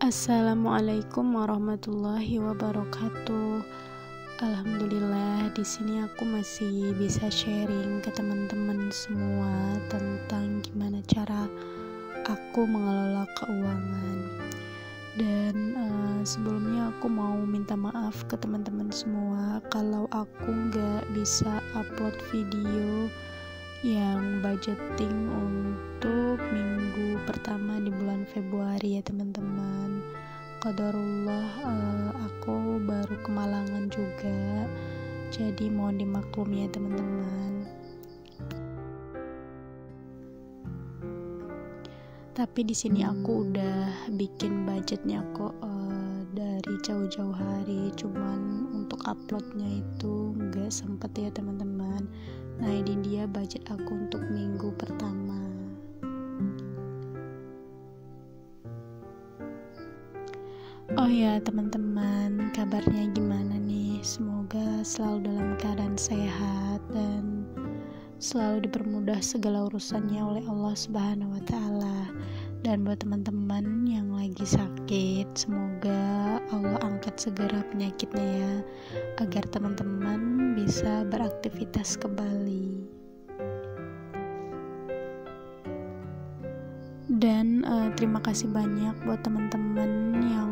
Assalamualaikum warahmatullahi wabarakatuh. Alhamdulillah di sini aku masih bisa sharing ke teman-teman semua tentang gimana cara aku mengelola keuangan. Dan uh, sebelumnya aku mau minta maaf ke teman-teman semua kalau aku nggak bisa upload video yang budgeting untuk minggu pertama di bulan Februari ya teman-teman. Qadarullah uh, aku baru kemalangan juga. Jadi mohon dimaklum ya teman-teman. Tapi di sini aku udah bikin budgetnya kok uh, dari jauh-jauh hari. Cuman untuk uploadnya itu nggak sempet ya teman-teman nah ini dia budget aku untuk minggu pertama Oh ya teman-teman, kabarnya gimana nih? Semoga selalu dalam keadaan sehat dan selalu dipermudah segala urusannya oleh Allah Subhanahu wa taala. Dan buat teman-teman yang lagi sakit, semoga Allah angkat segera penyakitnya ya agar teman-teman bisa beraktivitas kembali. Dan uh, terima kasih banyak buat teman-teman yang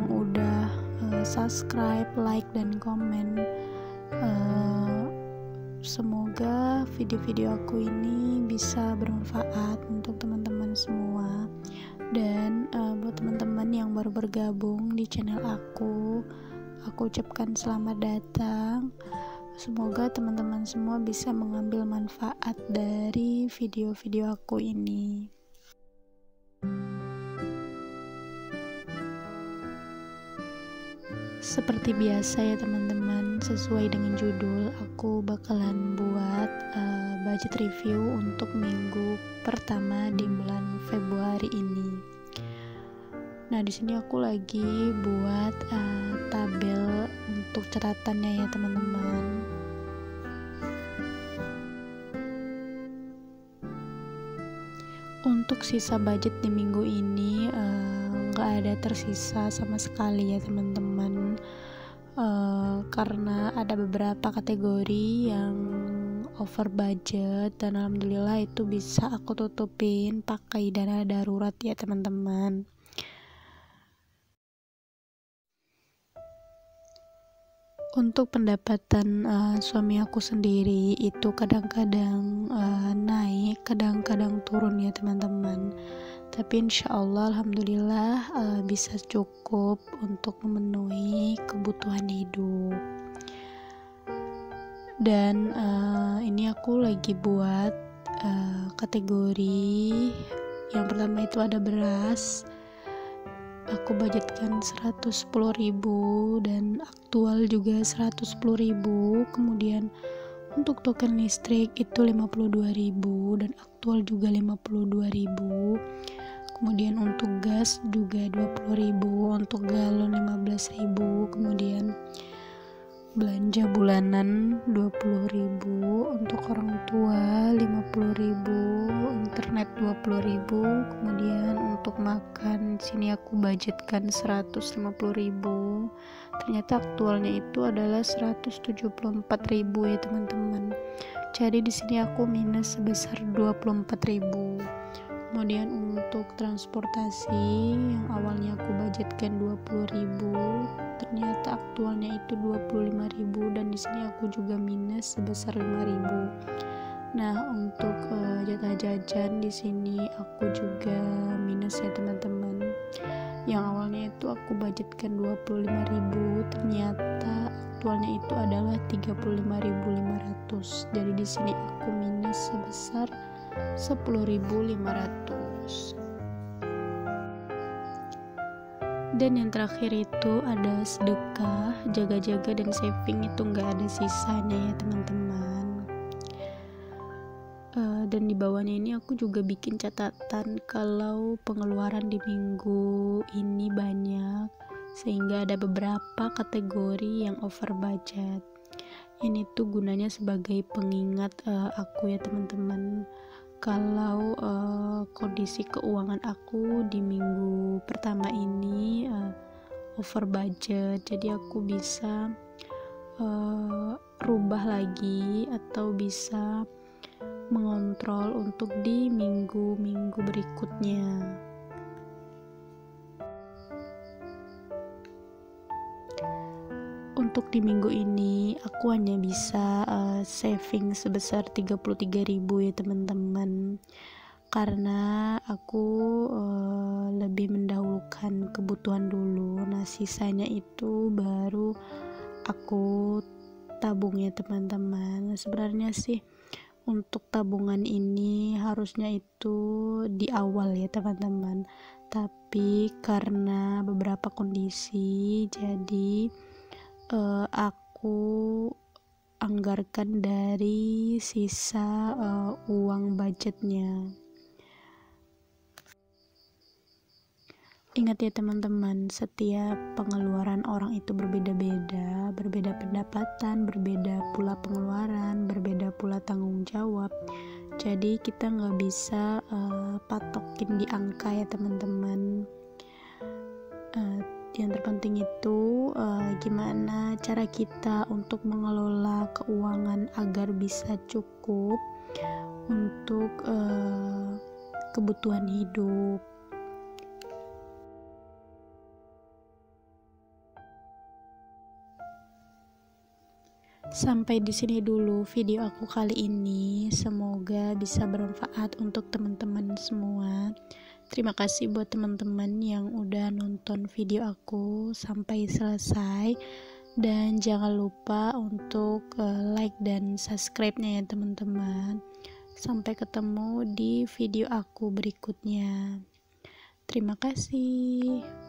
subscribe, like, dan komen. Uh, semoga video-video aku ini bisa bermanfaat untuk teman-teman semua. Dan uh, buat teman-teman yang baru bergabung di channel aku, aku ucapkan selamat datang. Semoga teman-teman semua bisa mengambil manfaat dari video-video aku ini. Seperti biasa ya teman-teman, sesuai dengan judul, aku bakalan buat uh, budget review untuk minggu pertama di bulan Februari ini. Nah, di sini aku lagi buat uh, tabel untuk catatannya ya teman-teman. Untuk sisa budget di minggu ini nggak uh, ada tersisa sama sekali ya teman-teman uh, karena ada beberapa kategori yang over budget dan alhamdulillah itu bisa aku tutupin pakai dana darurat ya teman-teman. Untuk pendapatan uh, suami aku sendiri itu kadang-kadang uh, naik kadang-kadang turun ya teman-teman tapi insya Allah alhamdulillah uh, bisa cukup untuk memenuhi kebutuhan hidup. Dan uh, ini aku lagi buat uh, kategori yang pertama itu ada beras. Aku budgetkan 110.000 dan aktual juga 110.000 kemudian untuk token listrik itu 52.000 dan aktual juga 52.000 kemudian untuk gas juga 20.000 untuk galon 15.000 kemudian belanja bulanan 20.000 untuk orang tua 50.000 internet 20.000 kemudian untuk makan sini aku budgetkan 150.000 ternyata aktualnya itu adalah 174.000 ya teman-teman. Jadi di sini aku minus sebesar 24.000 kemudian untuk transportasi yang awalnya aku budgetkan 20.000 ternyata aktualnya itu 25.000 dan di sini aku juga minus sebesar 5.000 nah untuk uh, jatah jajan di sini aku juga minus ya teman-teman. Yang awalnya itu aku budgetkan 25.000 ternyata aktualnya itu adalah 35.500 jadi di sini aku minus sebesar 10.500 dan yang terakhir itu ada sedekah jaga-jaga dan saving. Itu nggak ada sisanya ya teman-teman. Uh, dan di bawahnya ini aku juga bikin catatan kalau pengeluaran di minggu ini banyak sehingga ada beberapa kategori yang over budget. Ini tuh gunanya sebagai pengingat uh, aku ya teman-teman kalau uh, kondisi keuangan aku di minggu pertama ini uh, over budget jadi aku bisa uh, rubah lagi atau bisa mengontrol untuk di minggu-minggu berikutnya. Untuk di minggu ini aku hanya bisa uh, saving sebesar 33.000 ya teman-teman. Karena aku uh, lebih mendahulukan kebutuhan dulu. Nah sisanya itu baru aku tabung ya teman-teman. Sebenarnya sih untuk tabungan ini harusnya itu di awal ya teman-teman. Tapi karena beberapa kondisi jadi uh, aku anggarkan dari sisa uh, uang budgetnya Ingat ya teman-teman, setiap pengeluaran orang itu berbeda-beda, berbeda pendapatan, berbeda pula pengeluaran, berbeda pula tanggung jawab. Jadi kita nggak bisa uh, patokin di angka ya teman-teman. Uh, yang terpenting itu uh, gimana cara kita untuk mengelola keuangan agar bisa cukup untuk uh, kebutuhan hidup Sampai di sini dulu video aku kali ini. Semoga bisa bermanfaat untuk teman-teman semua. Terima kasih buat teman-teman yang udah nonton video aku sampai selesai. Dan jangan lupa untuk uh, like dan subscribe-nya ya teman-teman. Sampai ketemu di video aku berikutnya. Terima kasih.